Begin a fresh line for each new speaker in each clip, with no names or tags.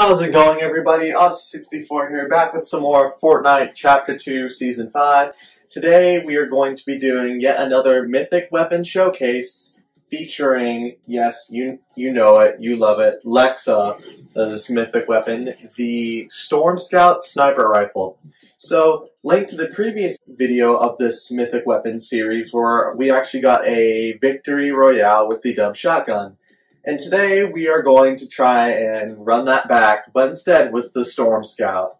How's it going, everybody? Us64 here, back with some more Fortnite Chapter 2, Season 5. Today, we are going to be doing yet another Mythic Weapon Showcase featuring, yes, you you know it, you love it, Lexa, this Mythic Weapon, the Storm Scout Sniper Rifle. So, link to the previous video of this Mythic Weapon series where we actually got a Victory Royale with the Dub Shotgun. And today we are going to try and run that back, but instead with the Storm Scout.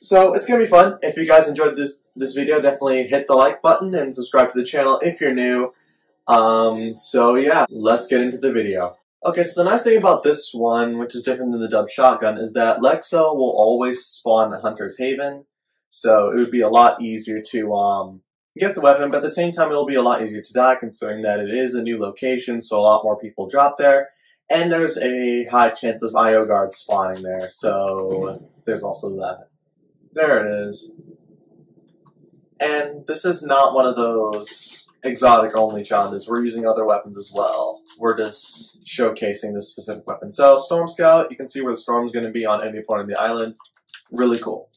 So it's going to be fun. If you guys enjoyed this, this video, definitely hit the like button and subscribe to the channel if you're new. Um, so yeah, let's get into the video. Okay, so the nice thing about this one, which is different than the Dub Shotgun, is that Lexa will always spawn at Hunter's Haven. So it would be a lot easier to um, get the weapon, but at the same time it'll be a lot easier to die considering that it is a new location, so a lot more people drop there. And there's a high chance of IO guards spawning there, so there's also that. There it is. And this is not one of those exotic only challenges. We're using other weapons as well. We're just showcasing this specific weapon. So, Storm Scout, you can see where the storm's going to be on any point on the island. Really cool.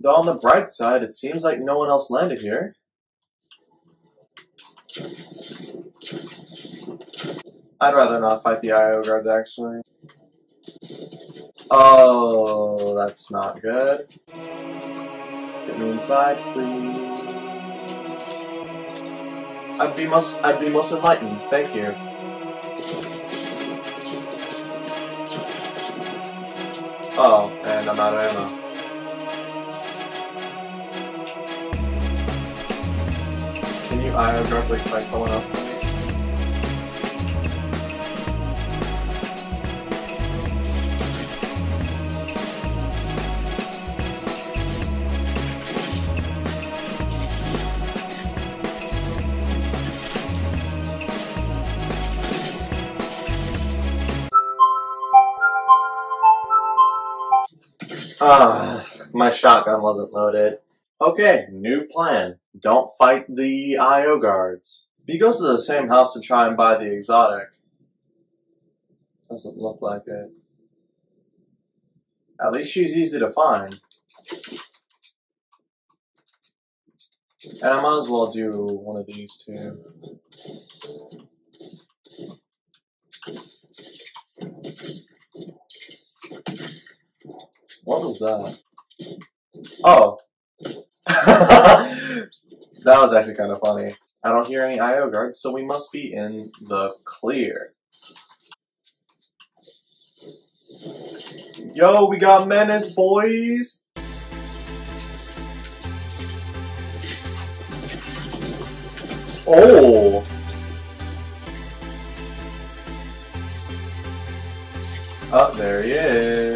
Though on the bright side, it seems like no one else landed here. I'd rather not fight the IO guards, actually. Oh, that's not good. Get me inside, please. I'd be most I'd be most enlightened. Thank you. Oh, and I'm out of ammo. Can you IO guards like find someone else? Ah, my shotgun wasn't loaded. Okay, new plan. Don't fight the IO guards. He goes to the same house to try and buy the exotic. Doesn't look like it. At least she's easy to find. And I might as well do one of these two. What was that? Oh. that was actually kind of funny. I don't hear any IO guards, so we must be in the clear. Yo, we got menace, boys! Oh! Oh, there he is.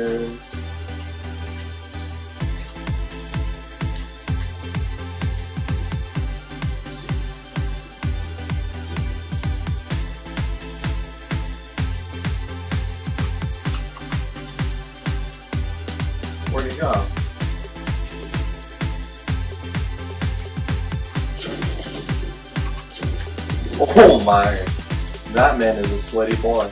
My. That man is a sweaty boy.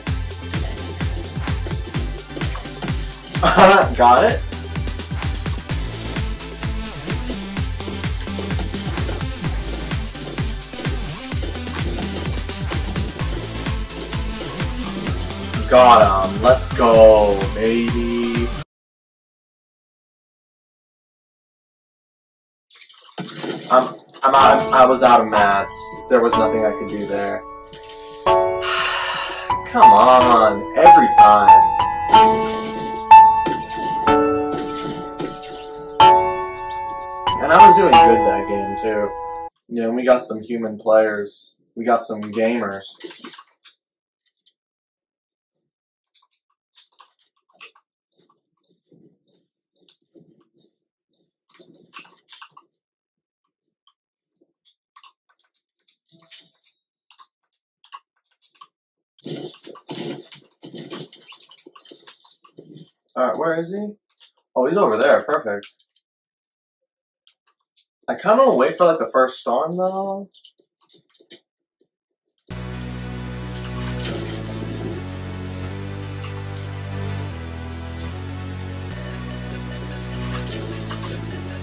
Got it? Got him. Let's go, baby. I'm I'm out. I was out of mats. There was nothing I could do there. Come on, every time. And I was doing good that game too. You know, we got some human players. We got some gamers. Alright, where is he? Oh, he's over there. Perfect. I kind of want to wait for like the first storm though.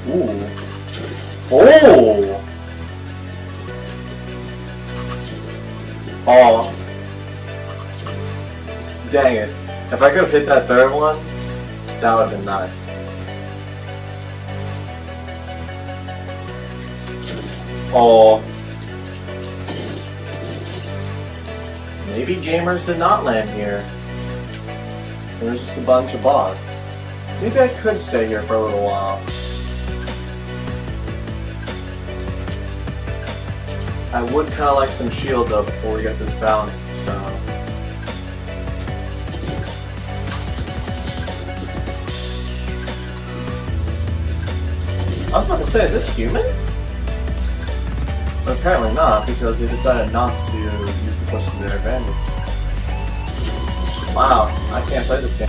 Ooh. Oh! Oh. Dang it. If I could have hit that third one, that would have been nice. Oh. Maybe gamers did not land here. Was just a bunch of bots. Maybe I could stay here for a little while. I would kind of like some shield though before we get this bounty, I was about to say, is this human? But apparently not, because they decided not to use the push to their advantage. Wow, I can't play this game.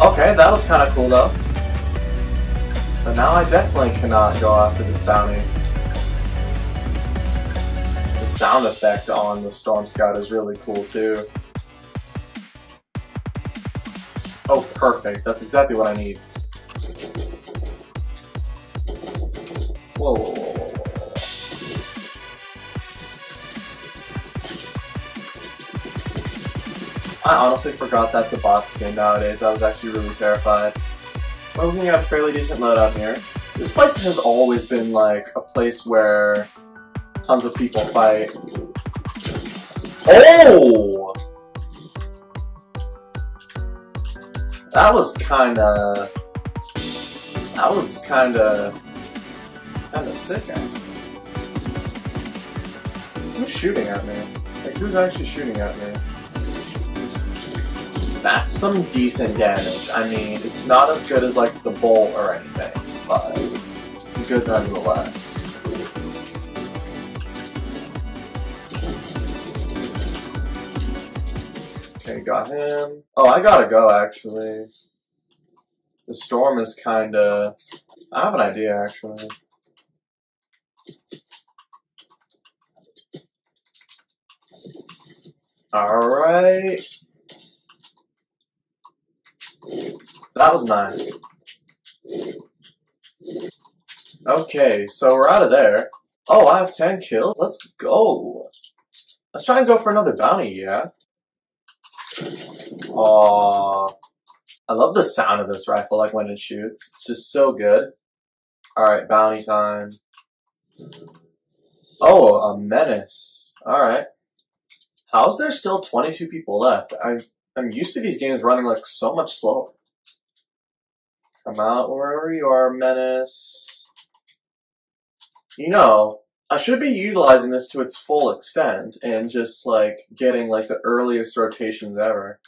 Okay, that was kind of cool though. But now I definitely cannot go after this bounty. The sound effect on the Storm Scout is really cool too. Oh, perfect. That's exactly what I need. Whoa, whoa, whoa, whoa, whoa. I honestly forgot that's a bot skin nowadays. I was actually really terrified. We're looking at a fairly decent loadout here. This place has always been like a place where tons of people fight. Oh! That was kinda... That was kinda... Kinda sick, actually. Who's shooting at me? Like, who's actually shooting at me? That's some decent damage. I mean, it's not as good as, like, the bolt or anything, but it's good nonetheless. Got him. Oh, I gotta go, actually. The storm is kinda... I have an idea, actually. Alright. That was nice. Okay, so we're out of there. Oh, I have 10 kills? Let's go. Let's try and go for another bounty, yeah? Aww. I love the sound of this rifle, like when it shoots. It's just so good. Alright, bounty time. Oh, a menace. Alright. How's there still 22 people left? I, I'm used to these games running like so much slower. Come out wherever you are, menace. You know, I should be utilizing this to its full extent and just like getting like the earliest rotations ever.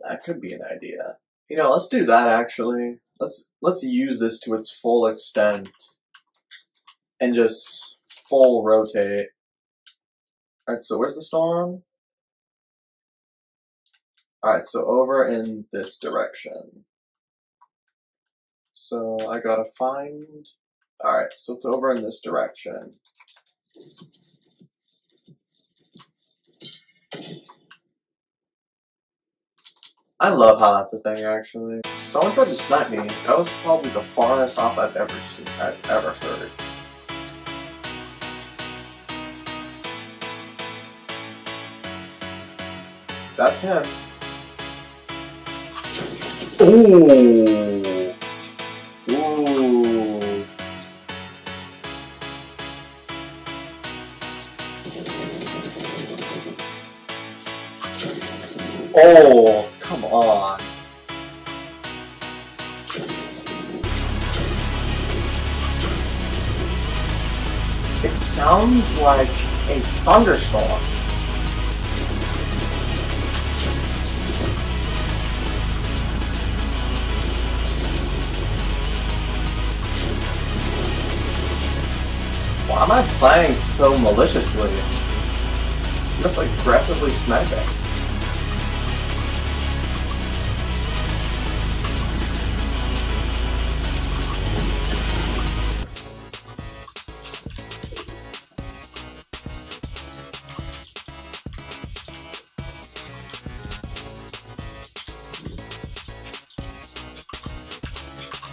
That could be an idea. You know, let's do that actually. Let's let's use this to its full extent and just full rotate. Alright, so where's the storm? Alright, so over in this direction. So I gotta find... Alright, so it's over in this direction. I love how that's a thing, actually. Someone tried to snipe me. That was probably the farthest off I've ever seen, I've ever heard. That's him. Ooh. Ooh. Oh, come on. It sounds like a thunderstorm. Why am I playing so maliciously? Just aggressively sniping.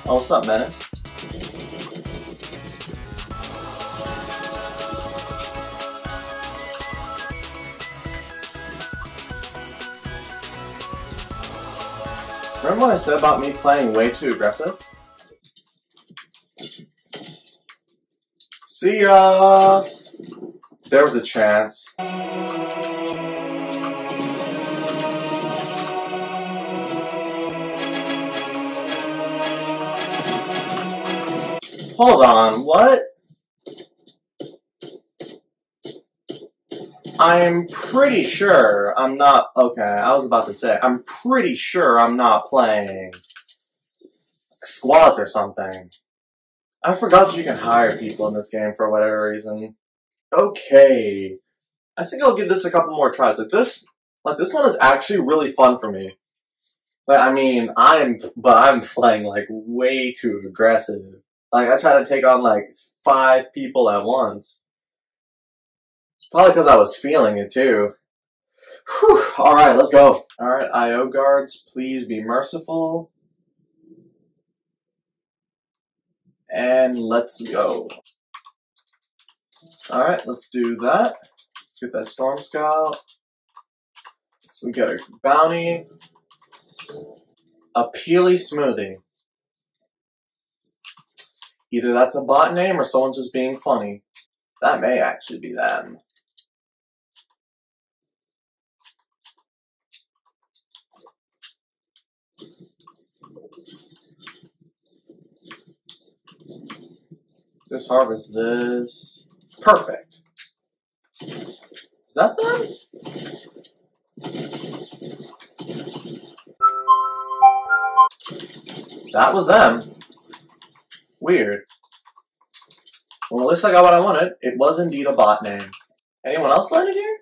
Oh, what's up, Menace? Remember what I said about me playing way too aggressive? See ya! There was a chance. Hold on, what? I'm pretty sure I'm not. Okay, I was about to say, I'm pretty sure I'm not playing squads or something. I forgot that you can hire people in this game for whatever reason. Okay. I think I'll give this a couple more tries. Like this, like this one is actually really fun for me. But I mean, I'm, but I'm playing like way too aggressive. Like I try to take on like five people at once. It's probably because I was feeling it too. Whew. All right, let's go. All right, IO guards, please be merciful. And let's go. All right, let's do that. Let's get that storm scout. Let's get a bounty. A peely smoothie. Either that's a bot name or someone's just being funny. That may actually be them. This harvest this. Perfect. Is that them? That was them. Weird. Well, at least I got what I wanted. It was indeed a bot name. Anyone else landed here?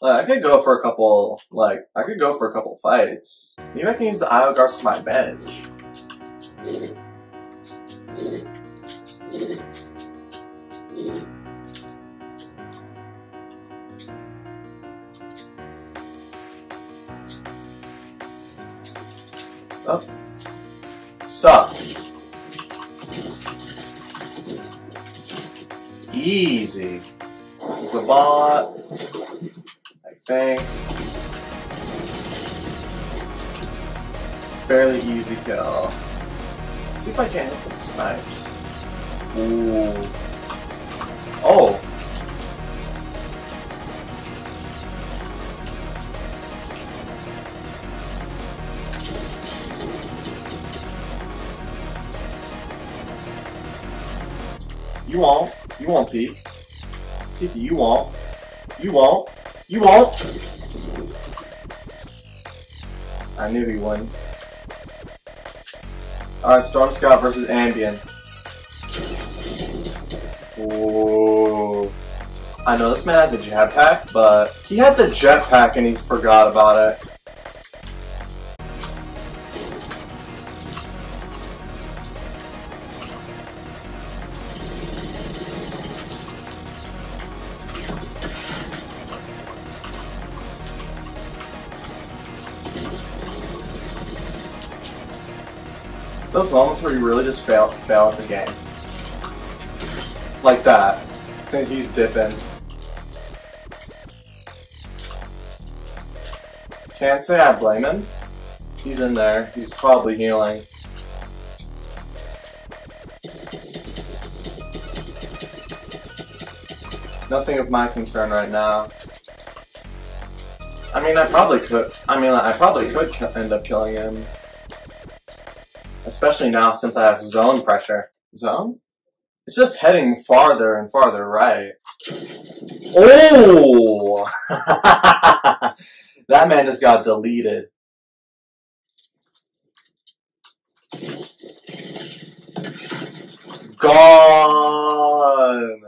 Like, I could go for a couple, like, I could go for a couple fights. Maybe I can use the IO guards to my advantage. Oh. Sup. Easy. This is a bot. I think. Fairly easy kill. Let's uh, see if I can hit some snipes. Ooh. Oh. You won't. You won't, Pete. Pete, you won't. You won't. You won't. I knew he wouldn't. Alright, Storm Scout versus Ambien. Ooh. I know this man has a jetpack, but he had the jetpack and he forgot about it. Those moments where you really just fail fail at the game. Like that. think he's dipping. Can't say I blame him. He's in there. He's probably healing. Nothing of my concern right now. I mean, I probably could. I mean, I probably could end up killing him. Especially now since I have zone pressure. Zone? It's just heading farther and farther right. Oh! that man just got deleted. Gone!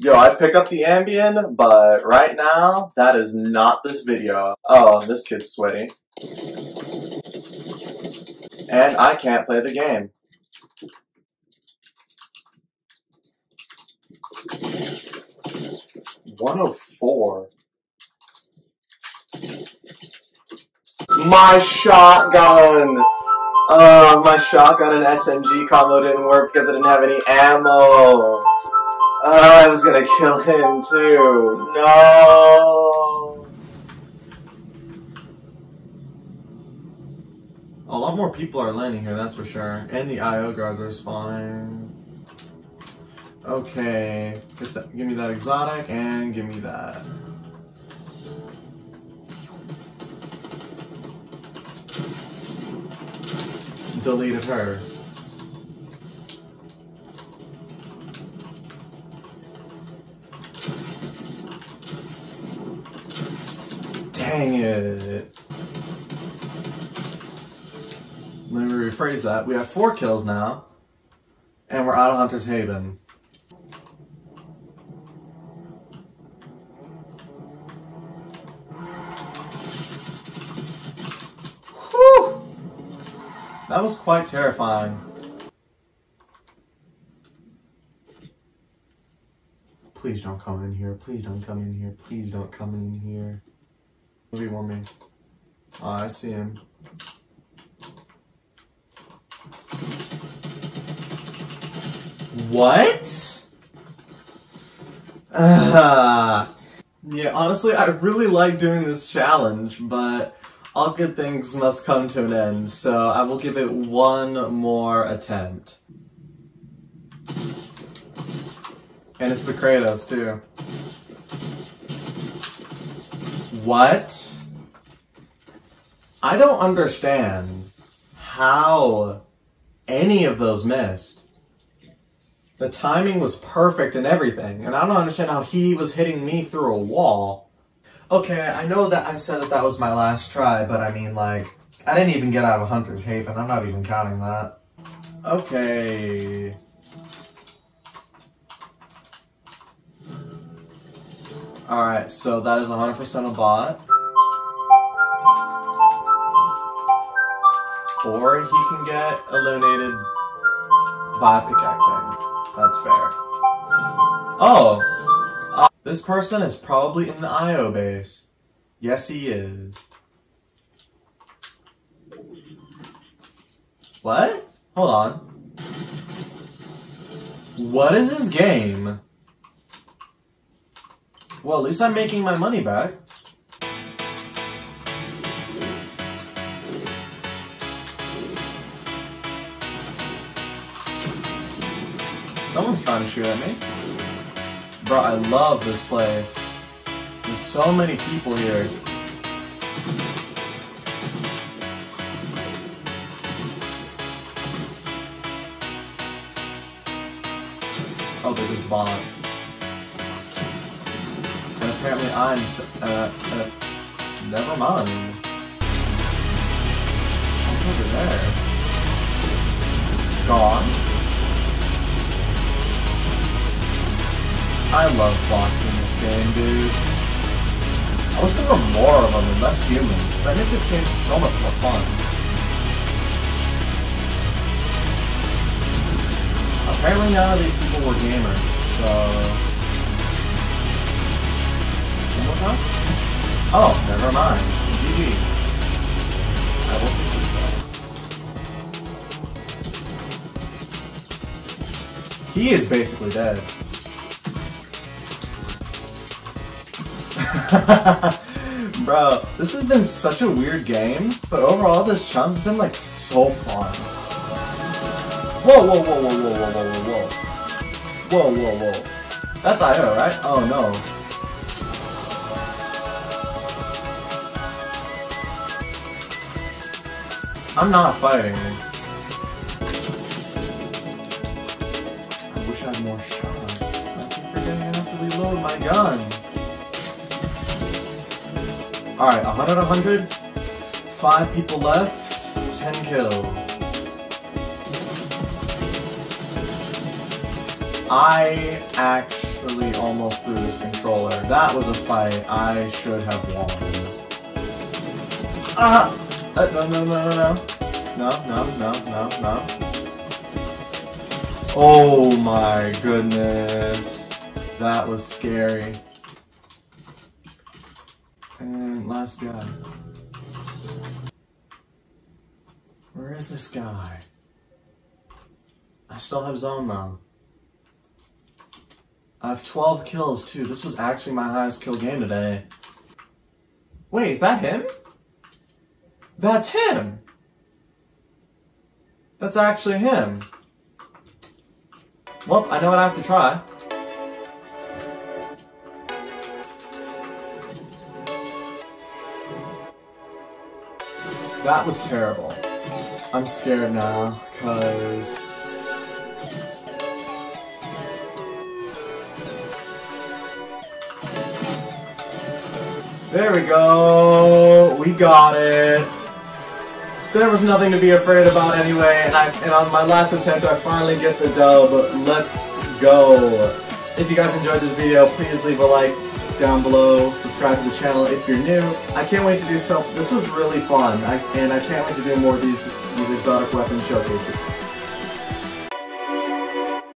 Yo, I pick up the Ambien, but right now, that is not this video. Oh, this kid's sweaty. And I can't play the game. One oh four. My shotgun! Oh, my shotgun and SMG combo didn't work because I didn't have any ammo. Oh, I was gonna kill him too. No. A lot more people are landing here, that's for sure. And the IO guards are spawning. Okay, that, give me that exotic and give me that. Deleted her. Dang it. Rephrase that. We have four kills now. And we're out of Hunter's Haven. That was quite terrifying. Please don't come in here. Please don't come in here. Please don't come in here. Want me? Oh, I see him. What? Uh, yeah, honestly, I really like doing this challenge, but all good things must come to an end, so I will give it one more attempt. And it's the Kratos, too. What? I don't understand how any of those missed. The timing was perfect and everything, and I don't understand how he was hitting me through a wall. Okay, I know that I said that that was my last try, but I mean, like, I didn't even get out of Hunter's Haven. I'm not even counting that. Okay. Alright, so that is 100% a bot. Or he can get eliminated by pickaxing. That's fair. Oh! Uh, this person is probably in the IO base. Yes, he is. What? Hold on. What is this game? Well, at least I'm making my money back. Someone's trying to shoot at me. Bro, I love this place. There's so many people here. Oh, they're just bombs. And apparently I'm, uh, uh, never mind. What's over there? Gone. I love bots in this game, dude. I wish there were more of them and less humans. That make this game so much more fun. Apparently none of these people were gamers, so... One more time? Oh, never mind. GG. I will take this guy. He is basically dead. Bro, this has been such a weird game, but overall this challenge has been like so fun. Whoa, whoa, whoa, whoa, whoa, whoa, whoa, whoa, whoa. Whoa, whoa. That's IO, right? Oh no. I'm not fighting. I wish I had more shots. I keep forgetting I have to reload my gun. Alright, 100, 100. Five people left. Ten kills. I actually almost threw this controller. That was a fight I should have won. Ah! Uh, no, no, no, no, no. No, no, no, no, no. Oh my goodness. That was scary. And last guy. Where is this guy? I still have zone though. I have 12 kills too. This was actually my highest kill game today. Wait, is that him? That's him! That's actually him. Well, I know what I have to try. That was terrible. I'm scared now, cause... There we go! We got it! There was nothing to be afraid about anyway, and, I, and on my last attempt I finally get the dub. Let's go! If you guys enjoyed this video, please leave a like down below, subscribe to the channel if you're new. I can't wait to do so. This was really fun, I, and I can't wait to do more of these, these exotic weapon showcases.